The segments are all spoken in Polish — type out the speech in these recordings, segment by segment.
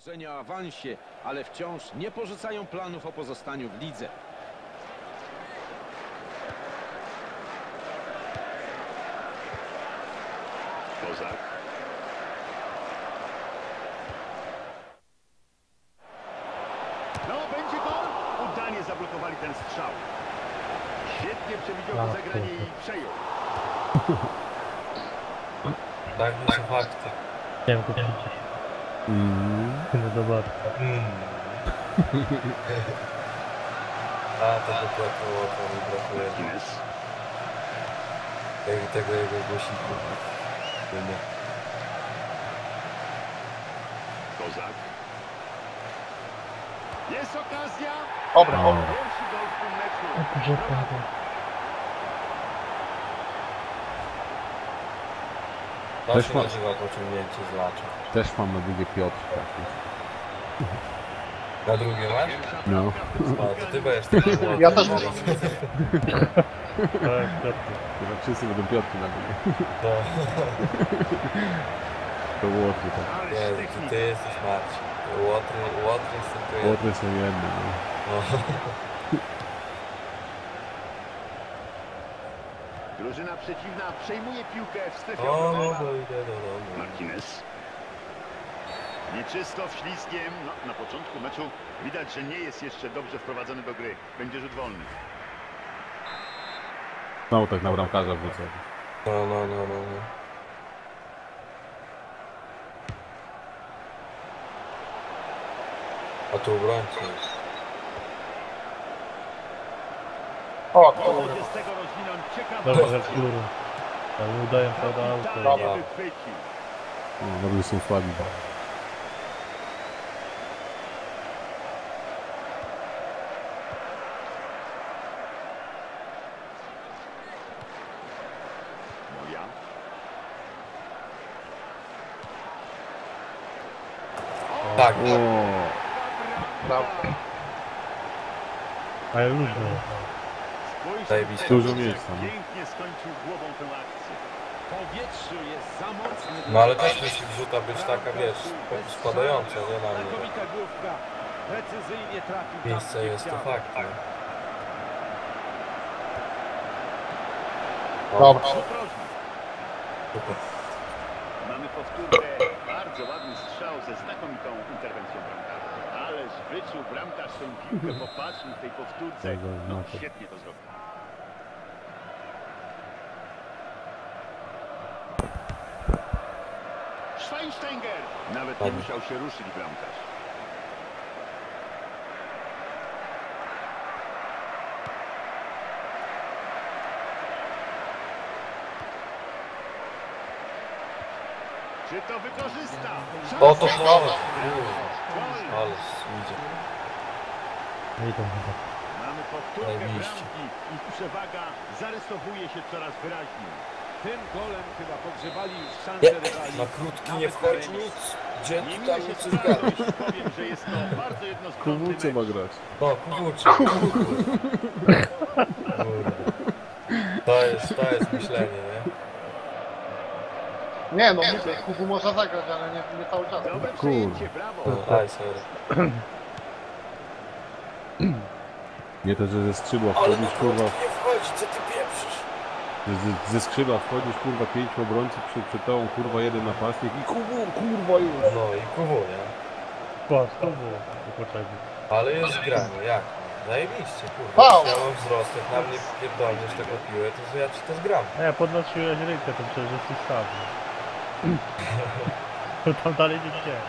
Marzenia o awansie, ale wciąż nie porzucają planów o pozostaniu w lidze. Kozak. No, będzie gol. Udanie zablokowali ten strzał. Świetnie przewidział A, rozegranie kurde. i przejął. Tak, to są fakty. Go przecież. No zobacz. Mm. A, to dokładnie to mi brakuje. Martinez. Jak tego jego głosiku. Nie. Kozak. Jest okazja. Dobra, Pierwszy gol w tym meczu. Dobrze, Paweł. To Też się ma- nazywa pociągnięcie z lacza. Też mam na drugie Piotr taki. Na drugie masz? No. A, to ty będziesz taki. Ja też mam. Tak, Piotr. Chyba wszyscy będą Piotry na drugie. No. To Łotry, tak. Nie, ty, ty jesteś Marcin. Łotry, łotry jest tylko jeden. Łotry są jedne, no. No. Drużyna przeciwna przejmuje piłkę w strefie O, no, no, idę do domu. Martinez. Nieczysto, ślizgiem. No, na początku meczu widać, że nie jest jeszcze dobrze wprowadzony do gry. Będzie rzut wolny. Znowu tak na bramkarza wrócę. No, no, no, no, no. A tu obrońcy jest. O, ciekawe Dobrze, że w górę. Ale udają prawda auto. Dobra. No, dobrze są słabi. Moja. Tak, O, Brawo. Ale luźno. Teraz, Dużo miejsca, no. Pięknie skończył głową tę akcję. Powietrzu jest za mocny. No ale też musi wrzuta być taka, wiesz, spadająca, nie na mnie. Znakomita główka. Precyzyjnie trafił. Miejsce jest to fakt. no. Dobra. Ostrożnie. Super. Mamy powtórkę. Bardzo ładny strzał ze znakomitą interwencją bramkarza. Ależ wyczuł bramkarz tę piłkę, popatrzył w tej powtórce. No, świetnie to zrobił. Schweinsteiger! Nawet nie musiał się ruszyć bramkarz. Czy to wykorzysta? O to Szansa! to! Gol! Ale idzie. Idą chyba. Mamy powtórkę bramki i przewaga zarysowuje się coraz wyraźniej. Tym golem chyba pogrzebali już Nie, szanse rywali. na krótki nie wchodzi nic. Gdzie Nie tam się radość, powiem, że jest to bardzo jednostronny Kubuce ma grać. No, kubuczy. Kurde. To jest, to jest myślenie, nie? Nie no, mówię, Kubu można zagrać, ale nie, nie cały czas. Dobre Kurde. przejęcie, brawo. Aj, sorry. Nie to, że ze skrzydła wchodzisz, kurwa, nie wchodzi, co ty pieprzysz? że ze, ze skrzydła wchodzisz, kurwa, pięciu obrońców przed, przed tobą, kurwa, jeden napastnik i kurwa, kurwa już. No i kubu, nie? Patrz, to było. Potrzebne. Ale jest granie, jak? Zajebiście, kurwa. Wow. Ja mam wzrost, jak na mnie pierdolniesz taką piłę, to ja ci to zgram. A ja podnosiłeś rękę, to przecież jesteś sam. To tam dalej nie chciałem.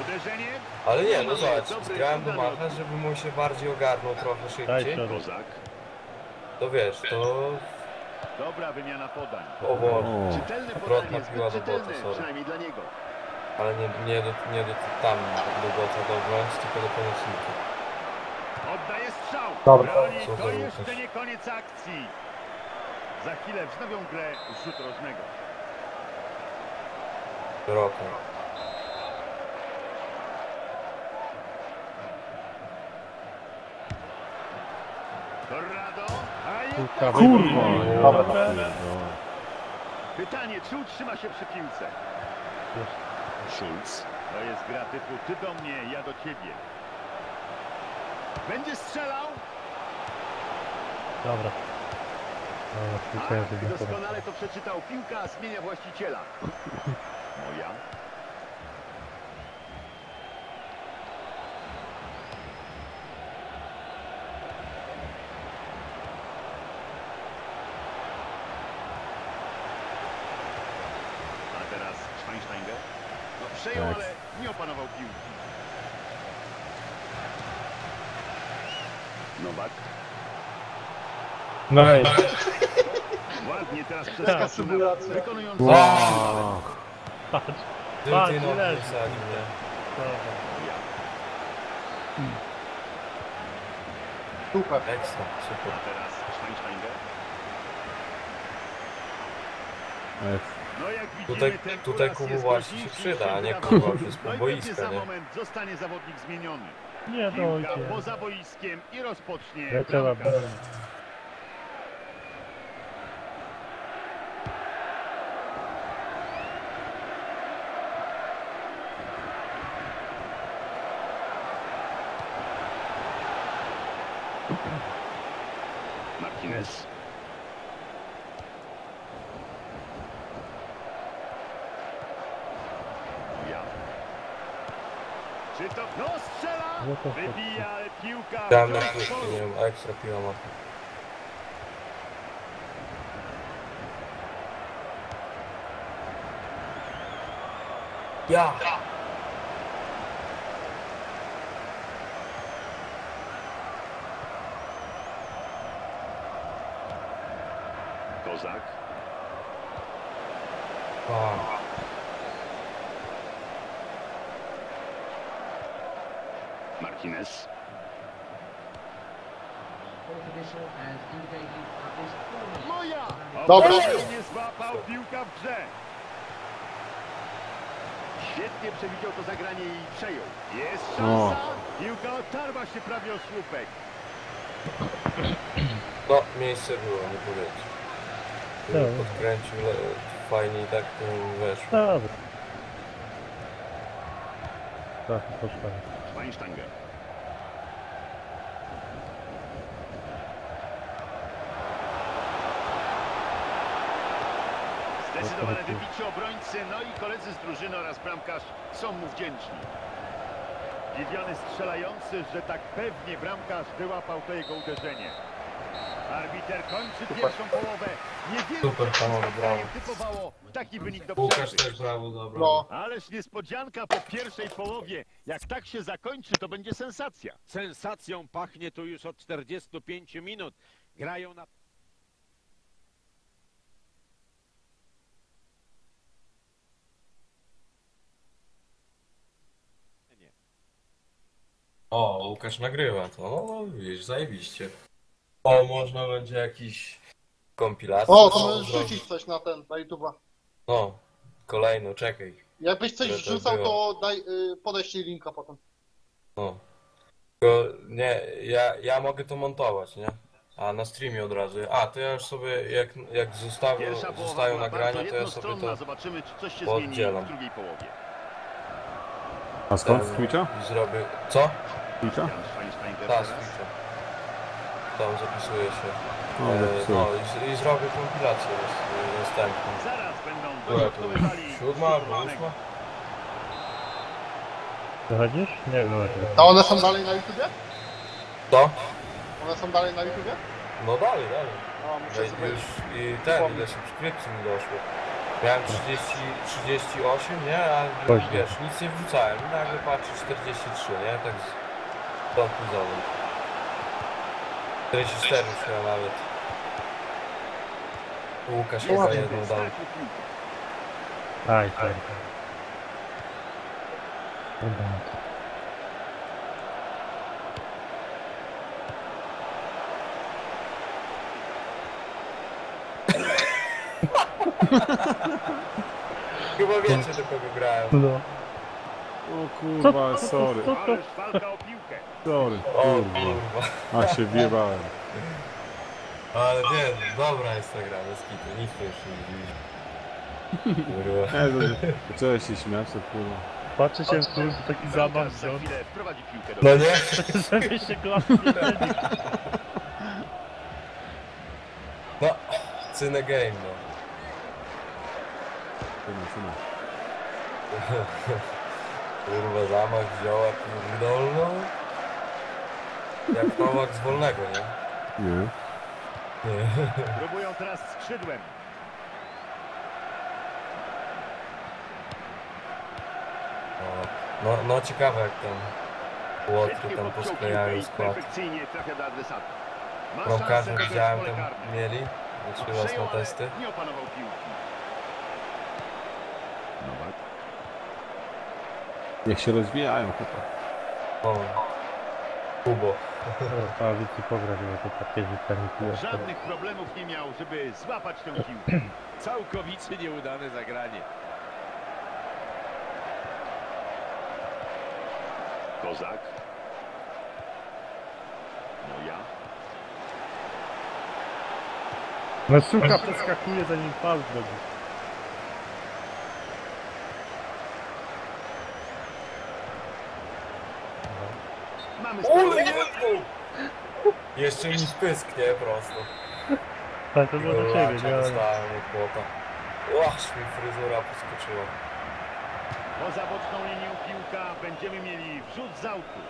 Uderzenie. Ale nie, no zobacz, dobry zgrałem do macha, żeby mu się bardziej ogarnął trochę Daj szybciej. Kozak. To wiesz, to Dobra wymiana podań. owo, O, Czytelne podanie, piła zbyt do boku, czytelne, sorry. przynajmniej dla niego. ale nie, nie, do, nie do, tam do boca do obrońcy, tylko do pomocnika. Oddaje strzał. Dobra. Broni, to Super, jeszcze Łukasz. nie koniec akcji. Za chwilę wznowią grę rzut rożnego. A Kurka, kurwa. Dobra. Pytanie, czy utrzyma się przy piłce? Schulz. To jest gra typu ty do mnie, ja do ciebie. Będzie strzelał? Dobra. Dobra, tego doskonale to przeczytał. Piłka zmienia właściciela. Moja. A teraz Schweinsteiger. No przejął, Tak. ale nie opanował piłki. Nowak. No i Ładnie teraz przeskoczył na symulacja. wykonując... Wow. Patrz. Patrz, no, leży. Dobra. Ja. Super. Ekstra, super. Teraz Schweinsteiger. No jak widzimy, Tutaj- ten tutaj Kubu właśnie się przyda, a nie kurwa przez pół boiska, nie? moment zostanie zawodnik zmieniony. Nie dojdzie. poza boiskiem i rozpocznie Leciała krótki, polu. nie wiem, ekstra piła ma. Ja! Kozak. Martinez. Moja! Dobra. Nie złapał piłka w grze. Świetnie przewidział to zagranie i przejął. Jest szansa. Piłka otarła się prawie o słupek. no, miejsce było, nie powiedzieć. Dobra. podkręcił fajnie i tak to weszło. Dobra. Tak, poczekaj. Schweinsteiger. Zdecydowane wybicie obrońcy, no i koledzy z drużyny oraz bramkarz są mu wdzięczni. Dziwiony strzelający, że tak pewnie bramkarz wyłapał to jego uderzenie. Arbiter kończy pierwszą połowę. Niewiele Super, panowie, brawo. typowało taki wynik do Łukasz przerwy. też brawo, dobra. No. Ależ niespodzianka po pierwszej połowie. Jak tak się zakończy, to będzie sensacja. Sensacją pachnie tu już od 45 minut. Grają na O, Łukasz nagrywa to. No, no widzisz, zajebiście. O, można będzie jakiś kompilację O, to możesz rzucić coś na ten, na YouTube'a. No, kolejną, czekaj. Jakbyś coś Które to wrzucał, było? to daj, y, podeślij linka potem. No. Tylko nie, ja, ja mogę to montować, nie? A na streamie od razu. A, to ja już sobie, jak, jak Pierwsza połowa zostają była nagrania, bardzo to ja sobie jednostronna. to Zobaczymy, czy coś się zmieni w drugiej połowie. A skąd? Z Twitcha? zrobię. Co? Twitcha? Jan Schweinsteiger Tak, teraz. Tam zapisuje się. O, E, no i, i zrobię kompilację nas- następną. Która to dośrodkowywali Siódma albo ósma? Wychodzisz? Nie, wychodzi. A one są dalej na YouTubie? Co? One są dalej na YouTubie? No dalej, dalej. No, muszę Wej- sobie... Już i ten, ile subskrypcji mi doszło. Miałem 30, 38, nie? A wiesz, nic nie wrzucałem. I nagle patrzę 43, nie? Tak z zawód. 44 już chyba nawet. Łukasz chyba ładnie. jedną dał. Stracił piłkę. Aj, aj. Dobra. Chyba wiecie do kogo grałem. No. O kurwa, sorry, Ależ walka o piłkę. Sorry, O kurwa. kurwa. A się wjebałem. Ale nie, dobra jest ta gra, bez kitu. Nic tu jeszcze nie widzieliśmy. Kurwa. To- Zacząłeś się śmiać, to kurwa. Patrzę się w to taki zabaw wziął, No nie? żeby się mieli. No, cyne game, no. Syna, syna. Kurwa, zamach wzięła pierdolną. Jak Nowak z wolnego, nie? Nie. Nie. Próbują teraz skrzydłem. No, no ciekawe jak tam Łotry Świetnie tam posklejają skład. dograć widziałem tam mieli, trzy raz na testy. Nie opanował piłki. Nowak. Niech się rozwijają chłopak. O, Kubo. Więcej pograć, bo to takie rzucanie piłek. Żadnych problemów nie miał, żeby złapać tę piłkę. Całkowicie nieudane zagranie. Kozak. No ja. No suka przeskakuje zanim pas zrobi. Jeszcze mi spysk, nie? Prosto. Ale to było do ciebie, nie? Ale... dostałem od błota. Łaż mi fryzura poskoczyła. Poza boczną linią piłka będziemy mieli wrzut z autu.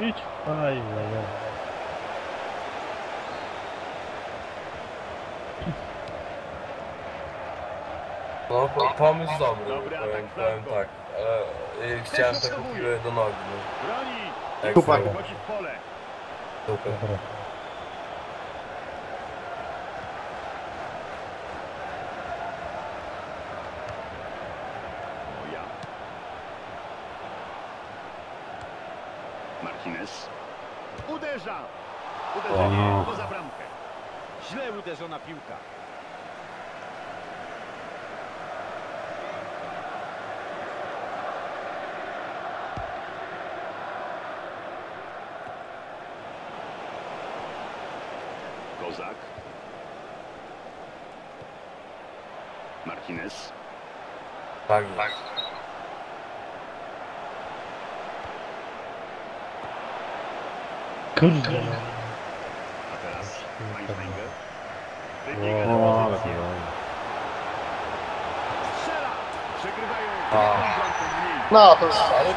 Idź. Aj, aj, aj. No, po, pomysł dobry, Dobry powiem, powiem tak. Ale y, chciałem taką piłę do nogi, no. Broni. Jak Super. było. Wchodzi w pole. Super. Martinez. Uderza. Uderzenie poza bramkę. Źle uderzona piłka. Kozak. Martinez. Tak jest. Kurde, no. A teraz Feinsteiger. Wow. Wybiega na pozycję. Strzela. Przegrywają. No, to już... Ale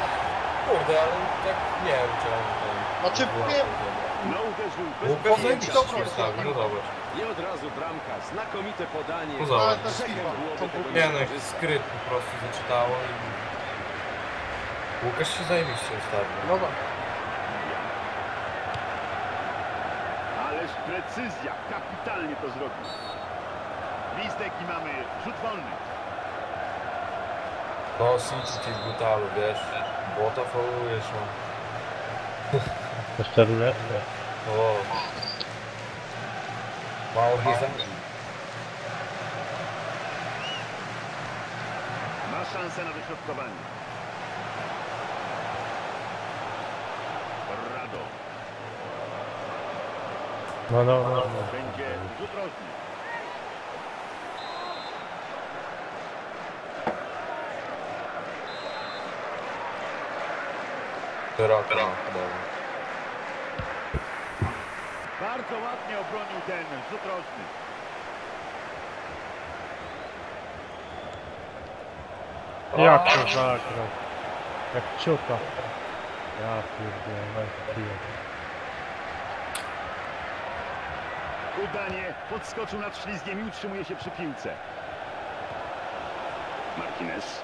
kurde, ale tak nie wiem czemu ten... Znaczy, była nie- pozioma. No Dobra, no. I od razu bramka. Znakomite podanie. No zobacz. To To Nie no, jak skryt po prostu zaczytało i... Łukasz się zajebiście ustawił. No tak. Ależ precyzja, kapitalnie to zrobił. Listek i mamy rzut wolny. No, City ci w brutalu, wiesz. Błota faulujesz, no. Jeszcze ruletkę. O. Mało nie za... Ma szansę na dośrodkowanie. Rado. No, no, no. no. Będzie rzut rożny. Szeroko, no, dobra. Bardzo ładnie obronił ten rzut rożny. Jak to zagrał? Jak ciota. Ja pierdolę. Udanie podskoczył nad ślizgiem i utrzymuje się przy piłce. Martinez.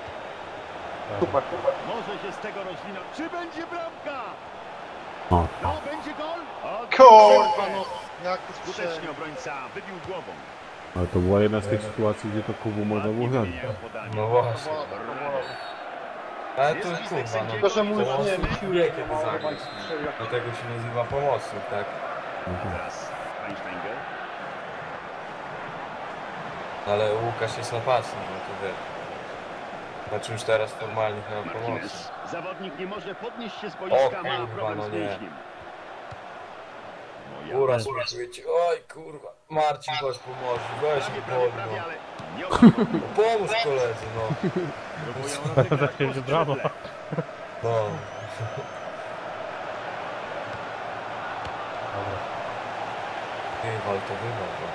Super. Może się z tego rozwinąć. Czy będzie bramka? O. No, będzie gol? O, Kurwa, no. Jak to Skutecznie obrońca wybił głową. Ale to była jedna z tych sytuacji, gdzie to Kubu można było zabić. No To właśnie. to Ale to Jest kurwa, no. Tylko, że mój nie siły kiedy zagrać. Dlatego się nazywa pomocnik, tak? Teraz. Ale Łukasz jest napastnik, no to wiesz. Znaczy już teraz formalnie chyba. Martinez. Zawodnik nie może podnieść się z boiska, O ma kurwa, problem no z nie. mięśniem. No Góra smakuje ci. Oj kurwa. Marcin chodź pomóż. Weź mi prawie, pomóż. odchodzi. Pomóż koledzy, no. Za chwilę brawo. No. Ej, wal to wywal, no.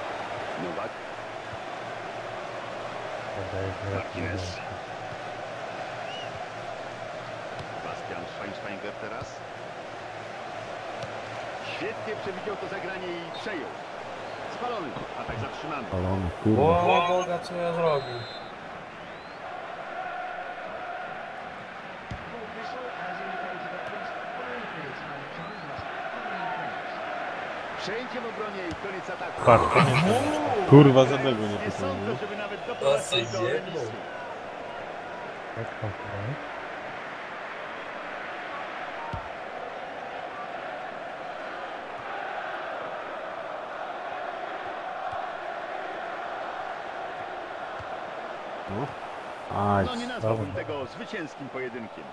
Nowak, Martinez. Bastian Schweinsteiger teraz. Świetnie przewidział to zagranie i przejął. Spalony, atak zatrzymany. Palony, kurwa. O Boga, co ja zrobił? Przejęcie w obronie i koniec ataku. Patrz. Kurwa, żadnego nie Nie pytałem, sądzę, nie? żeby nawet doprowadzić do remisu. Jak tam kurwa? Aj, No nie nazwałbym Dobra. tego zwycięskim pojedynkiem.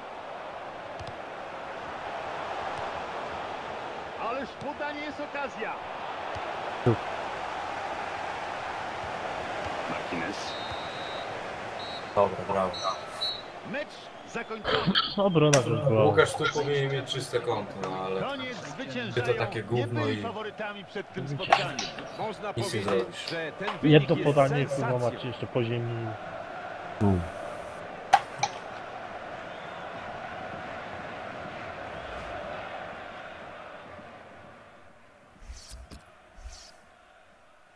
Ależ podanie jest okazja. Martinez. Dobra, brawo. Mecz zakończony. Obrona była. Łukasz tu powinien mieć czyste konto, no ale Koniec zwyciężają. To takie gówno i- faworytami przed tym spotkaniem. Można Nic powiedzieć, że ten wynik Jedno podanie kurwa macie jeszcze po ziemi. No.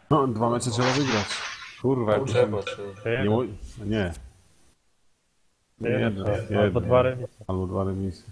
No, dwa mecze trzeba wygrać. Kurwa, jak trzeba, nie, mo- nie. Nie, Albo dwa remisy. Albo dwa remisy.